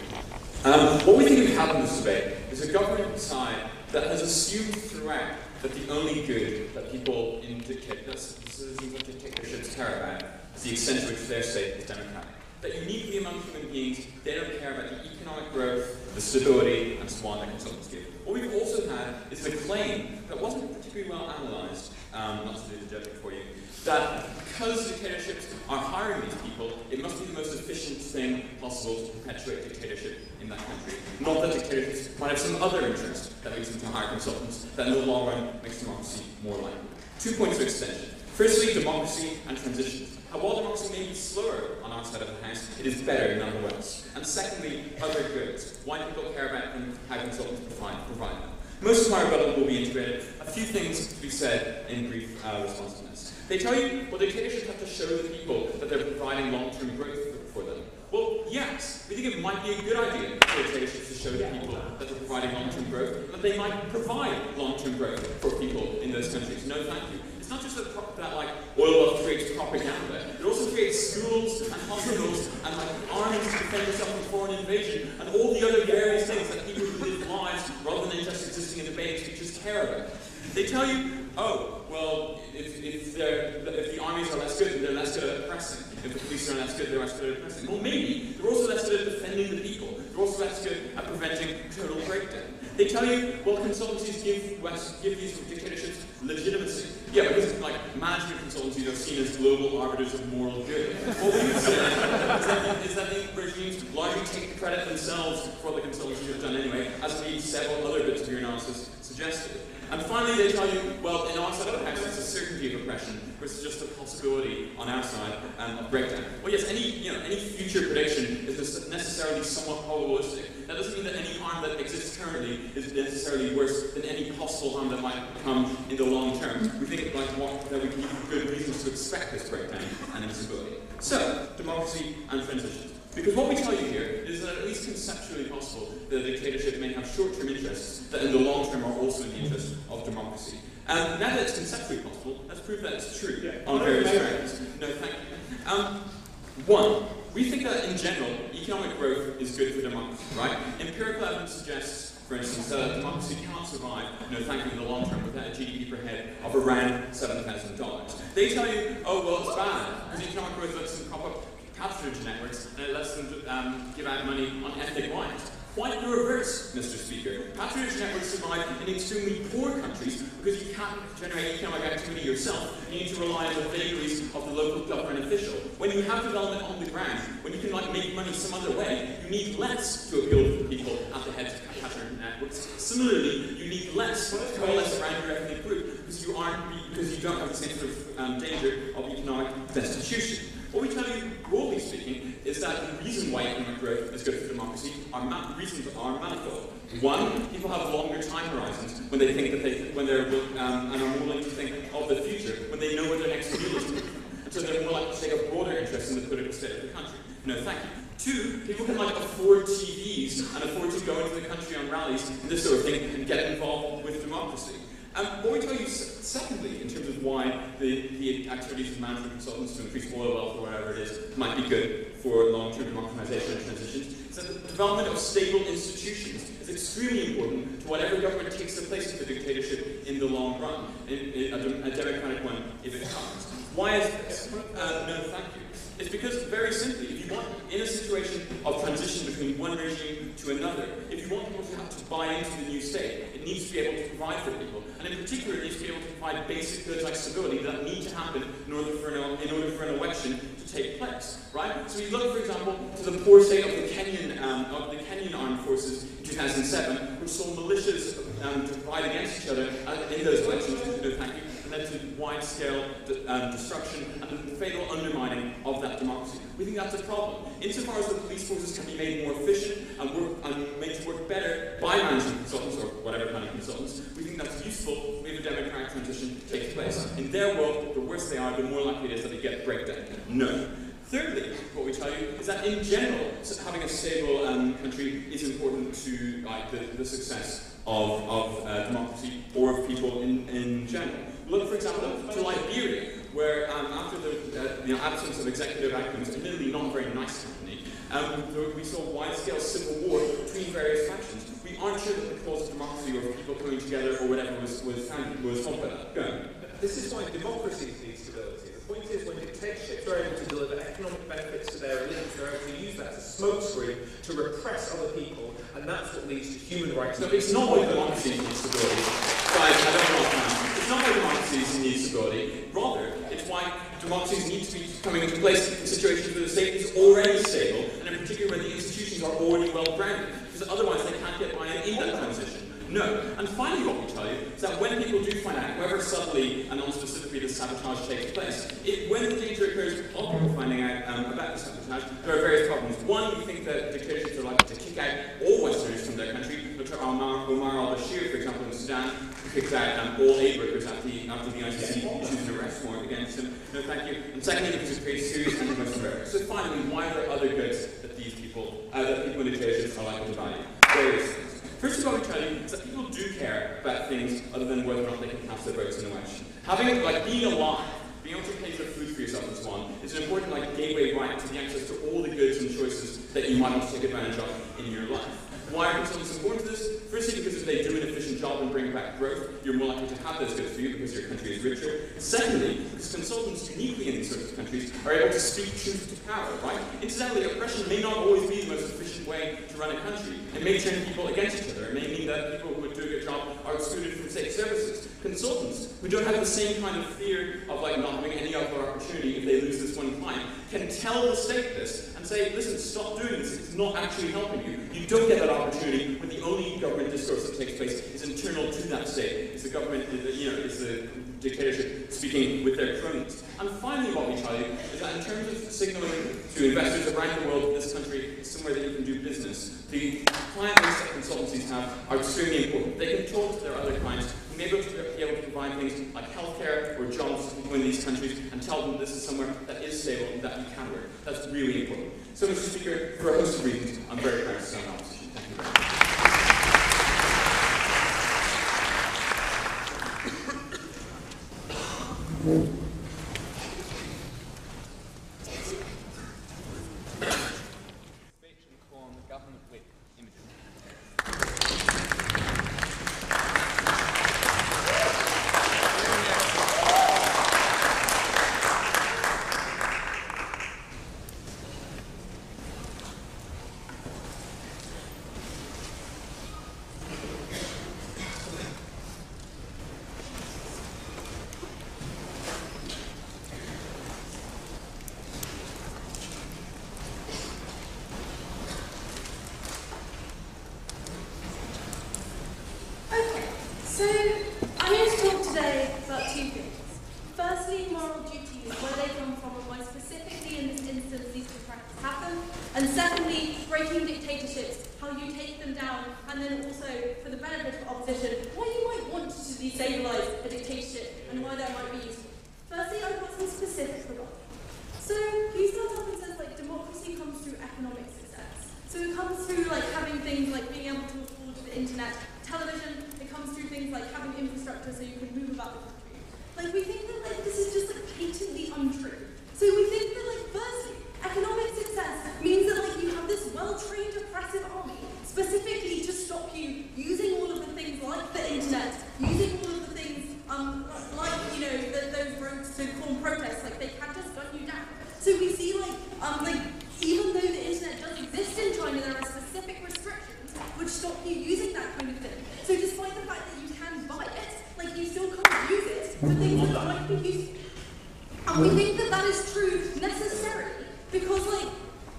J: Um, what we think we have in this debate is a government side that has assumed throughout that the only good that people in dictat- that citizens of dictatorships care about is the extent to which their state is democratic. That uniquely among human beings, they don't care about the economic growth, the stability, and so on that consultants give. What we've also had is the claim that wasn't particularly well analysed, um, not to do the judging for you, that because dictatorships are hiring these people, it must be the most efficient thing possible to perpetuate dictatorship in that country. Not that dictatorships might have some other interest that leads them to hire consultants that in the long run makes democracy more likely. Two points of extension. Firstly, democracy and transitions. How while democracy may be slower on our side of the house, it is better nonetheless. And secondly, other goods. Why people care about them, how consultants provide, provide them. Most of my rebuttal will be integrated. A few things to be said in brief uh, this. They tell you, well, dictatorships have to show the people that they're providing long-term growth for, them. Well, yes, we think it might be a good idea for dictatorships to show the people that they're providing long-term growth, and that they might provide long-term growth for people in those countries. No, thank you. It's not just that, that like oil wealth creates propaganda. It also creates schools and hospitals and like armies to defend yourself from foreign invasion and all the other various things that people who live lives rather than just existing in debating speeches care about. They tell you, oh, well, if, if, if the armies are less good, then they're less good at oppressing. If the police are less good, they're less good at oppressing. Well, maybe. They're also less good at defending the people. They're also less good at preventing total breakdown. They tell you, well, consultancies give, West, give these dictatorships legitimacy. Yeah, because it's like management consultancies are seen as global arbiters of moral good. What we would say is that, is that the regimes largely take the credit themselves for the consultancies have done anyway, as indeed several other bits of your analysis suggested. And finally, they tell you, well, in our side of the house, it's a certainty of oppression versus just a possibility on our side um, of breakdown. Well, yes, any you know any future prediction is necessarily somewhat probabilistic. That doesn't mean that any harm that exists currently is necessarily worse than any possible harm that might come in the long term. We think it what, that we can give good reasons to expect this breakdown and instability. So, democracy and transitions. Because what we tell you here is that at least conceptually possible that a dictatorship may have short-term interests that in the long term are also in the interest of democracy. And now that it's conceptually possible, let's prove that it's true on various grounds. No, thank you. Um, one, we think that in general, economic growth is good for democracy, right? Empirical evidence suggests, for instance, that democracy can't survive, no, thank you, in the long term without a GDP per head of around $7,000. They tell you, oh, well, it's bad, because economic growth lets them prop up patronage networks, and it lets them um, give out money on ethnic lines. Quite the reverse, Mr. Speaker. Patronage networks survive in extremely poor countries because you can't generate economic activity yourself. You need to rely on the vagaries of the local government official. When you have development on the ground, when you can like make money some other way, you need less to appeal to people at the heads of patronage networks. Similarly, you need less to coalesce around your ethnic group because you aren't because you don't have the same sort of um, danger of economic destitution. What we tell you, broadly speaking, is that the reason why economic growth is good for democracy are ma- reasons are manifold. One, people have longer time horizons when they think that they, when they're um, and are likely to think of the future when they know where their next meal is so they're more likely to take a broader interest in the political state of the country. No, thank you. Two, people can like afford TVs and afford to go into the country on rallies and this sort of thing and get involved with democracy. Um, what we tell you, secondly, in terms of why the, the activities of management consultants to increase oil wealth or whatever it is might be good for long-term democratization and transitions, is that the development of stable institutions is extremely important to whatever government takes the place of the dictatorship in the long run, in, in a, a democratic one if it comes. Why is this? Uh, no, thank you. It's because, very simply, if you want, in a situation of transition between one regime to another, if you want people to have to buy into the new state, it needs to be able to provide for people. And in particular, it needs to be able to provide basic goods like stability that need to happen in order for an, in order for an election to take place, right? So we look, for example, to the poor state of the Kenyan, um, of the Kenyan armed forces in 2007, which saw militias um, divide against each other uh, in those elections, led to wide-scale um, destruction and the fatal undermining of that democracy. We think that's a problem. Insofar as the police forces can be made more efficient and, work, and made to work better by management consultants or whatever kind of consultants, we think that's useful if a democratic transition takes place. In their world, the worse they are, the more likely it is that they get breakdown. No. Thirdly, what we tell you is that in general, having a stable um, country is important to like the, the success of, of uh, democracy or of people in, in general. Look, for example, to Liberia, where um, after the uh, know, absence of executive outcomes, admittedly not very nice company, um, we saw wide-scale civil war between various factions. We aren't sure that the cause of democracy or people coming together or whatever was was was by that.
A: This is why. The point is when dictatorships are able to deliver economic benefits to their elites, they're able to use that as a smokescreen to repress other people, and that's what leads to human rights.
J: So it's not why democracy needs stability. Guys, I don't know now. It's not why democracies need stability. Rather, it's why democracies need to be coming into place in situations where the state is already stable, and in particular where the institutions are already well grounded. Because otherwise they can't get by in that transition. No. And finally, what we tell you is that when people do find out, however subtly and non-specifically this sabotage takes place, it, when the danger occurs of people finding out um, about the sabotage, there are various problems. One, we think that dictatorships are likely to kick out all Westerners from their country. Look at Omar, Omar al-Bashir, for example, in Sudan, who kicked out um, all aid workers after the, after the ICC issued an arrest warrant against him. No, thank you. And secondly, because it creates serious anti-Muslim rhetoric. So finally, why are there other goods that these people, uh, that people in dictatorships are likely to value? Various things. First of all, we tell you is that people do care about things other than whether or not they can cast their votes in an election. Having, like, being alive, being able to pay for food for yourself and so on, is an important, like, gateway right to the access to all the goods and choices that you might want to take advantage of in your life. Why are consultants important to this? Firstly, because if they do efficient job and bring back growth, you're more likely to have those goods for you because your country is richer. Secondly, because consultants uniquely in these sorts of countries are able to speak truth to power, right? Incidentally, oppression may not always be the most efficient way to run a country. It may turn people against each other. It may mean that people who would do a good job are excluded from state services. Consultants who don't have the same kind of fear of like not having any other opportunity if they lose this one client can tell the state this and say, listen, stop doing this. It's not actually helping you. You don't get that opportunity when the only government discourse that takes place is internal to that state. It's the government, you know, it's the dictatorship speaking with their cronies. And finally, what we tell you is that in terms of signaling to investors around the world that this country is somewhere that you can do business, the client lists that consultancies have are extremely important. They can talk to their other clients who may be able to, be able to provide things like healthcare or jobs in these countries and tell them this is somewhere that is stable and that you can work. That's really important. So, Mr. Speaker, for a host of reasons, I'm very proud to stand in. Thank you very much.
F: Speech and call on the government whip imagery.
K: Okay, so I'm here to talk today about two things. Firstly, moral duties, where they come from and why specifically in this instance these two practices happen. And secondly, breaking dictatorships, how you take them down, and then also, for the benefit of opposition, why you might want to destabilise a might be useful. Firstly, I've got some specifics regarding. So, he starts off and says like democracy comes through economic success. So it comes through like having things like being able to afford the internet, television. It comes through things like having infrastructure so you can move about the country. Like we think that like this is just like patently untrue. So we think that like firstly, economic success means that like you have this well-trained oppressive army specifically to stop you using all of the things like the internet, using all of the things um like you know the, those roads to form protests. Like they can just gun you down. So we see like um like even though the internet does exist in China, there are specific restrictions which stop you using that kind of thing. So despite the fact that you can buy it, like you still can't use it for things that might be useful. And we think that that is true necessarily because like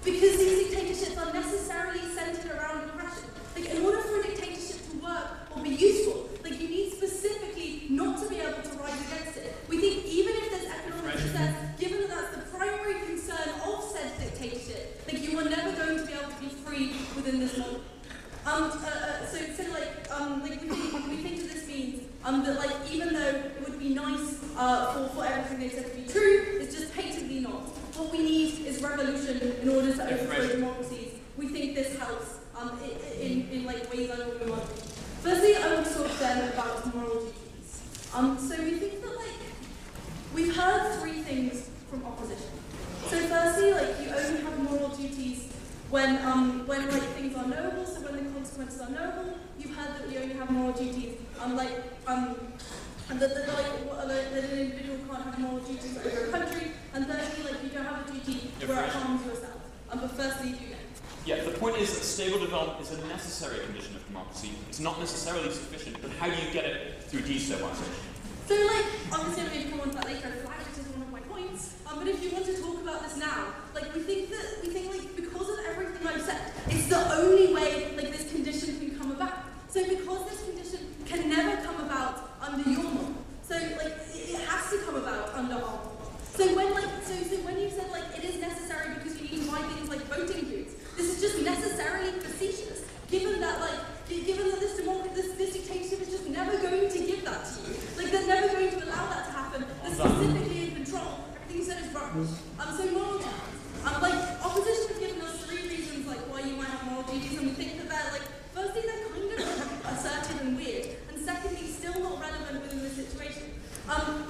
K: because these dictatorships are necessarily centered around oppression. Like in order for a dictatorship to work or be useful, like you need specifically not to be able to rise against it. We think even if there's economic success, given that that's the primary concern of said dictatorship, like you are never going to be able to be free within this model. Um, uh, uh, so, so like, um, like we think, we think that this means um, that like even though it would be nice uh, for, for everything they said to be true, it's just patently not. What we need is revolution in order
H: to overthrow democracies, we think this helps um, in, in, in like ways I don't know. Firstly, I want to talk then about moral duties. Um, so we think that like we've heard three things from opposition. So firstly, like you only have moral duties when um, when like things are knowable, so when the consequences are knowable. You've heard that we only have moral duties um, like um, and that, that like what- that that an individual can't have moral duties over a country, and thirdly, like you don't have a duty where it harms yourself. Um, but firstly, you do.
J: Yeah, the point is that stable development is a necessary condition of democracy. It's not necessarily sufficient, but how do you get it through destabilization?
H: So, like, obviously, I'm going to come on to that later. Flag is one of my points. Um, but if you want to talk about this now, like, we think that we think like because of everything I've said, it's the only way like this condition can come about. So, because this condition can never come about under your model, so like it, has to come about under our model. So when like so so when you said like it is necessary because you need to buy things like voting booths, this is just necessarily facetious. Given that like given that this democracy this, this dictatorship is just never going to give that to you. Like they're never going to allow that to happen. They're specifically in control. Everything you said is rubbish. Um so moral duties. Um like opposition has given us three reasons like why you might have moral duties and we think that they're like firstly they're kind of assertive and weird and secondly still not relevant within this situation. Um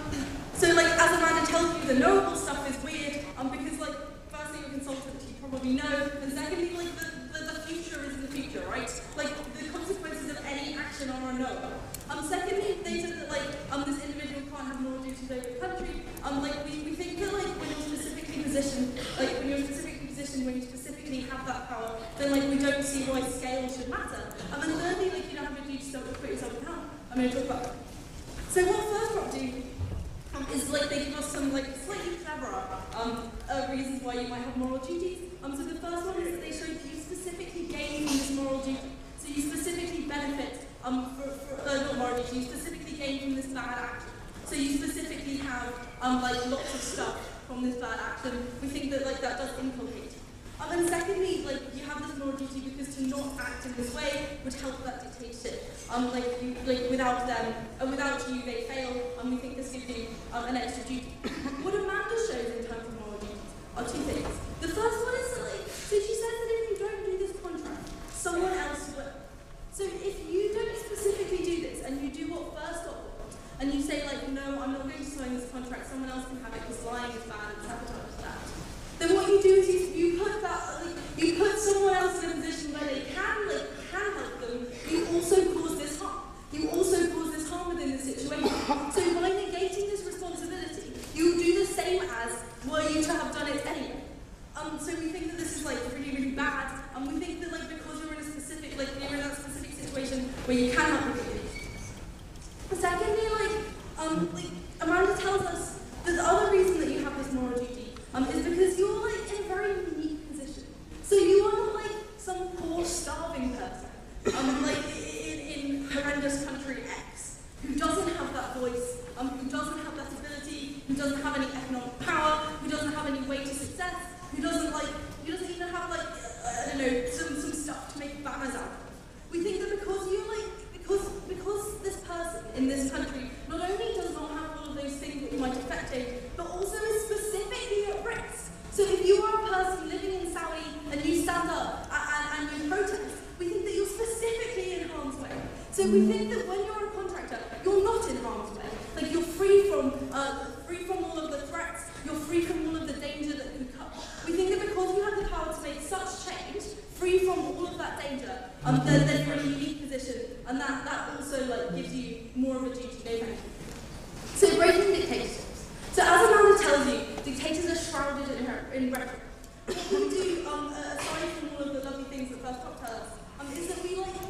H: so like as Amanda tells you, the knowable stuff is weird, um, because like firstly you're a consultant, you probably know, and secondly like the, the, the future is the future, right? Like the consequences of any action are unknown. Um, secondly, they said that like um this individual can't have more duties over the country. Um, like we, we think that like when you're specifically positioned, like when you're specifically positioned, when you specifically have that power, then like we don't see why scale should matter. And thirdly, like you don't have a duty to put yourself down. I'm going to talk about that. So what First is like they give us some like slightly cleverer um, uh, reasons why you might have moral duties. Um, so the first one is that they show that you specifically gain from this moral duty. So you specifically benefit um, for, for uh, not moral duty, you specifically gain from this bad action. So you specifically have um, like lots of stuff from this bad action. We think that like that does inculcate. And secondly, like you have this moral duty because to not act in this way would help that dictatorship. Um, like you, like without them, and without you, they fail. And we think this gives you um, an extra duty. what Amanda shows in terms of moral are two things. The first one is that, like, so she says that if you don't do this contract, someone else will. So if you don't specifically do this and you do what first got want, and you say like, no, I'm not going to sign this contract, someone else can have it because lying is bad and sabotage is bad then what you do is you, you put that like, you put someone else in a position where they can like can help them. You also cause this harm. You also cause this harm within the situation. So by negating this responsibility, you do the same as were you to have done it anyway. Um, so we think that this is like really really bad, and we think that like because you're in a specific like you're in that specific situation where you can help people. Secondly, like um, like Amanda tells us that the other reason that you have this moral duty um, is because you're like in a very unique position. So you are not like some poor starving person, um, like in, in horrendous country X, who doesn't have that voice, um, who doesn't have that ability, who doesn't have any economic power, who doesn't have any way to success, who doesn't like, who doesn't even have like, uh, I don't know, some, some stuff to make banners out of. We think that because you're like, because because this person in this country not only does not have all of those things that you might affect him, but also is specifically at risk. So if you are a person living in Saudi and you stand up and, and, and you protest, we think that you're specifically in harm's way. So we think that when you're a contractor, you're not in harm's way. Like you're free from uh, free from all of the threats, you're free from all of the danger that could come. We think that because you have the power to make such change, free from all of that danger, um, then, then you're in a unique position, and that, that also like gives you more of a duty. No, thank you. So breaking dictatorships. So as Amanda tells you, dictators are shrouded in, her. What we do, um, uh, aside from all of the lovely things that First Talk tell us, um, is that we like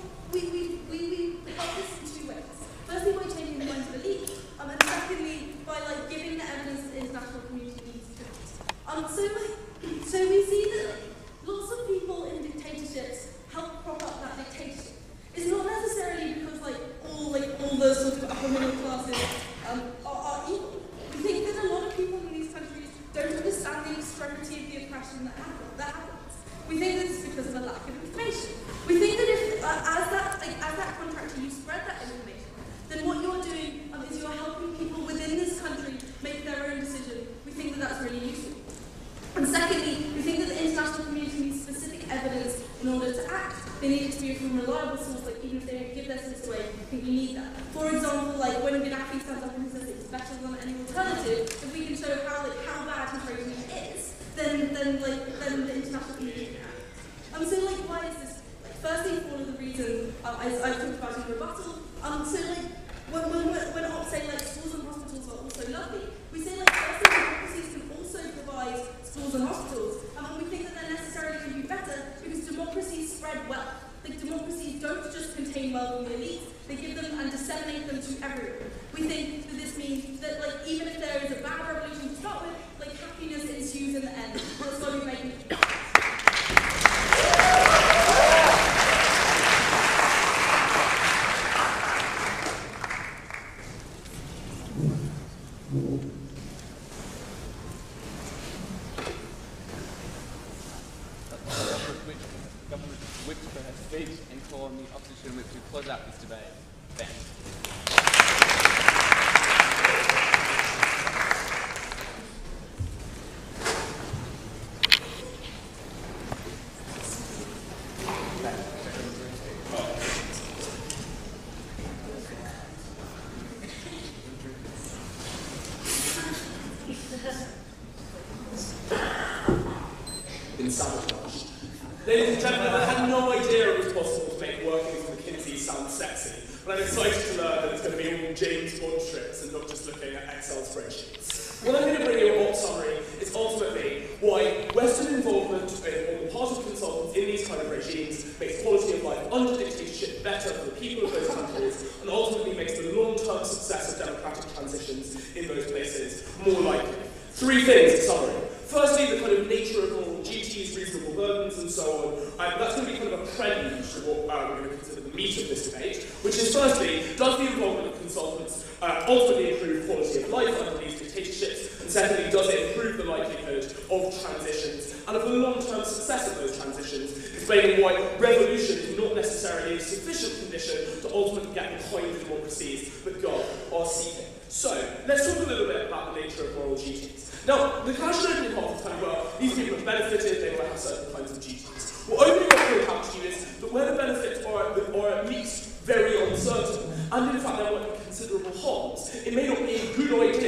C: What I'm going to bring you a summary is ultimately why Western involvement in, on the part of consultants in these kind of regimes makes quality of life under dictatorship better for the people of those countries and ultimately makes the long-term success of democratic transitions in those places more likely. Three things in summary. Firstly, the kind of nature of moral duties, reasonable burdens, and so on. That's going to be kind of a prelude to what uh, we're going to consider the meat of this debate, which is firstly, does the involvement of consultants uh, ultimately improve quality of life under these dictatorships? And secondly, does it improve the likelihood of transitions and of the long-term success of those transitions, explaining why revolution is not necessarily a sufficient condition to ultimately get the behind the democracies that God are seeking. So, let's talk a little bit about the nature of moral duties. Now, the question opening half kind of, well, these people have benefited, they will have certain kinds of duties. What opening up will help you is that where the benefits are, are at least very uncertain, and in fact there might be considerable harms, it may not be a good idea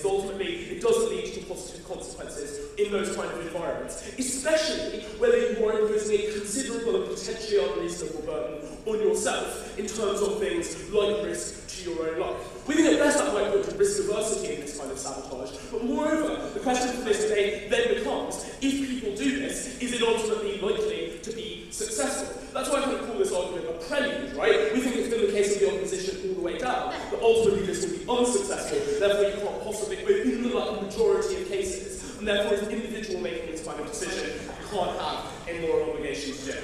C: because ultimately it does lead to positive consequences in those kind of environments, especially whether you are imposing a considerable and potentially unreasonable burden on yourself in terms of things like risk to your own. We think at best that might put risk aversity in this kind of sabotage, but moreover, the question for this debate then becomes, if people do this, is it ultimately likely to be successful? That's why I kind of call this argument a prelude, right? We think it's been the case of the opposition all the way down, but ultimately this will be unsuccessful, therefore you can't possibly, in the like, majority of cases, and therefore an individual making this kind of decision, can't have any moral obligation to do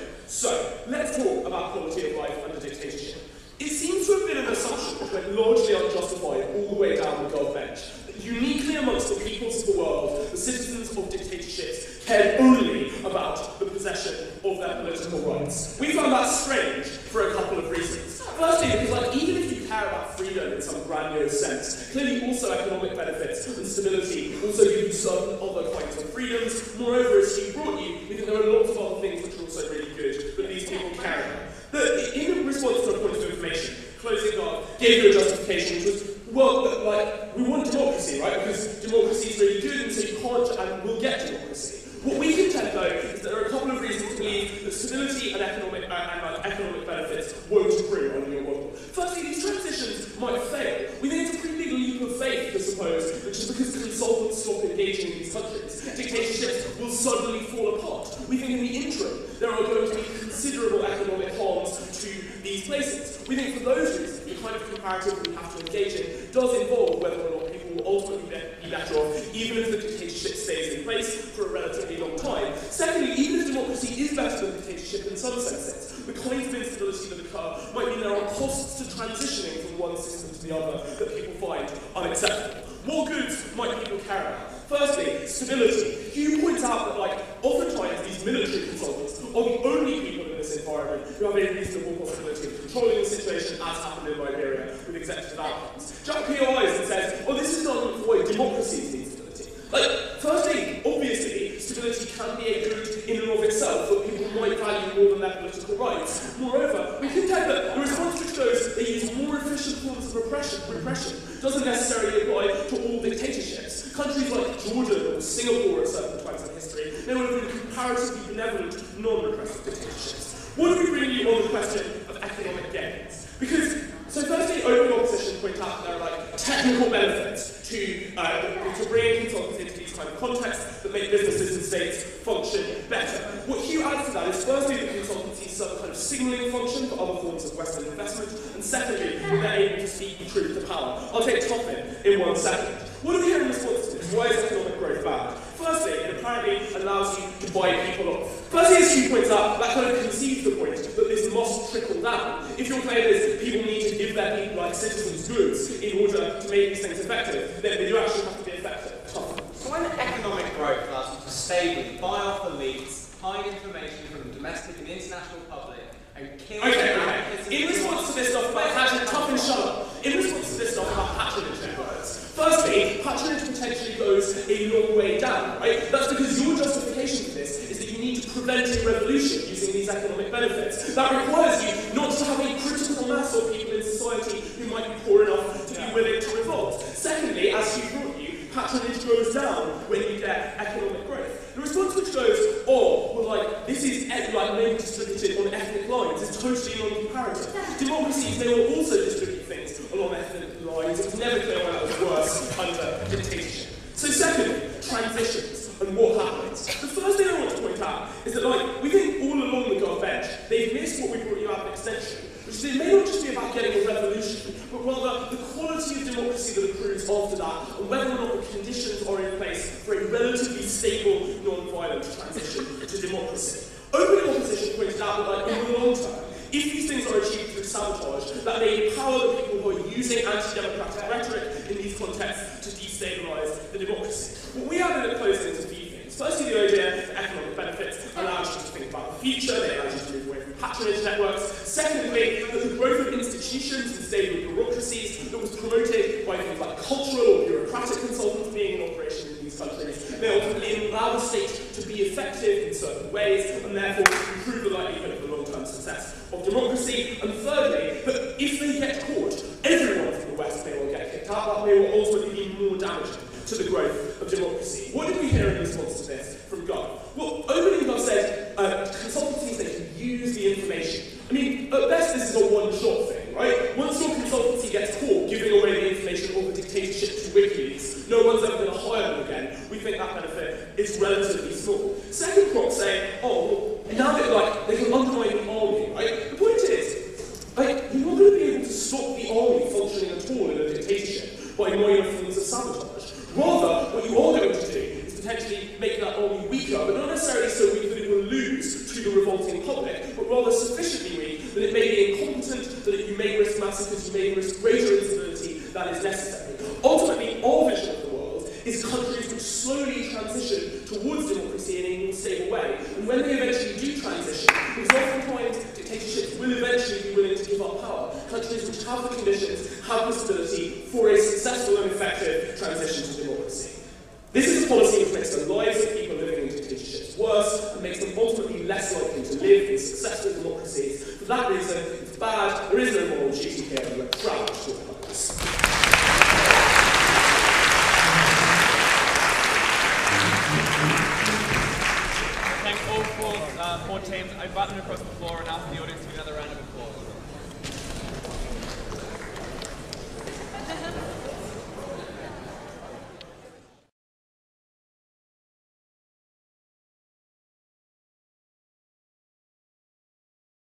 C: let's talk about quality of life under dictatorship. It seems to have been an assumption which went largely unjustified all the way down the Gov bench. That uniquely amongst the peoples of the world, the citizens of dictatorships cared only about the possession of their political rights. We found that strange for a couple of reasons. Firstly, because like even if you care about freedom in some grandiose sense, clearly also economic benefits and stability also give you certain other kinds of freedoms. Moreover, as you brought you, we think there are lots of other things which are also really good that these people care about. The, in response to a point of information, Closing Guard gave you a justification which was, well, that, like, we want democracy, right? Because democracy is really good, and so you can't and will get democracy. What we contend, though, is that there are a couple of reasons to believe that stability and economic, uh, and, like, economic benefits won't accrue under your model. Firstly, these transitions might fail. We think it's a pretty big leap of faith to suppose that just because consultants stop engaging in these countries, dictatorships will suddenly fall apart. We think in the interim, there are going to be considerable economic harms to these places. We think for those reasons, the kind of comparative we have to engage in does involve whether or not people will ultimately be better off, even if the dictatorship stays in place for a relatively long time. Secondly, even if democracy is better than dictatorship in some senses, the kinds of instability that occur might mean there are costs to transitioning from one system to the other that people find unacceptable. What goods might people care about? Firstly, stability. Hugh points out that, like, oftentimes these military consultants are the only people in this environment who have a reasonable possibility of controlling the situation, as happened in Liberia with executive outcomes. Jack Peel eyes and says, oh, this is not avoid democracy's instability. Like, firstly, obviously, stability can be a good in and of itself, but people might value more than their political rights. Moreover, we contend that the response which goes they use more efficient forms of repression, repression doesn't necessarily apply to all dictatorships. Countries like Singapore at certain times in history, they would have been comparatively benevolent, non-repressive dictatorships. What do we bring you on the question of economic gains? Because, so firstly, open opposition point out there are like technical benefits to, uh, to bring consultants into these kind of contexts that make businesses and states function better. What Hugh adds to that is firstly that consultancies serve a kind of signalling function for other forms of Western investment, and secondly, they're able to speak the truth to power. I'll take Toppin in one second. What do we hear in? Why is economic growth bad? Firstly, it apparently allows you to buy people off. Firstly, as Hugh points out, that kind of concedes the point that this must trickle down. If your claim is people need to give their people like citizens goods in order to make these things effective, then they do actually have to be effective.
G: So when economic growth allows you to stably buy off elites, hide information from the domestic and international public,
C: Okay, okay. In response to this stuff about patronage, tough and shut up. In response to this stuff about patronage networks, firstly, patronage potentially goes a long way down, right? That's because your justification for this is that you need to prevent a revolution using these economic benefits. That requires you not to have a critical mass of people in society who might be poor enough to be willing to revolt. Secondly, as you brought you, patronage goes down when you get economic growth. Response goes, oh, well, like, this is eh, like maybe distributed on ethnic lines it's totally non-comparative. Democracies, they will also distribute things along ethnic lines. It was never clear why that was worse under dictatorship. So secondly, transitions and what happens. The first thing I want to point out is that, like, we think all along the Gov bench, they've missed what we out of extension, which it may not just be about getting a revolution, but rather the quality of democracy that accrues after that, and whether or not the conditions are in place for a relatively stable, non-violent transition to democracy. Opening opposition pointed out that, in the long term, if these things are achieved through sabotage, that they empower the people who are using anti-democratic rhetoric in these contexts to destabilise the democracy. What we added at closing is. Firstly, the idea that economic benefits allows you to think about the future, they allow you to move away from patronage networks. Secondly, that the growth of institutions and stable bureaucracies that was promoted by things like cultural or bureaucratic consultants being in operation in these countries may ultimately allow the state to be effective in certain ways and therefore improve the likelihood of the long-term success of democracy. And thirdly, that if they get caught,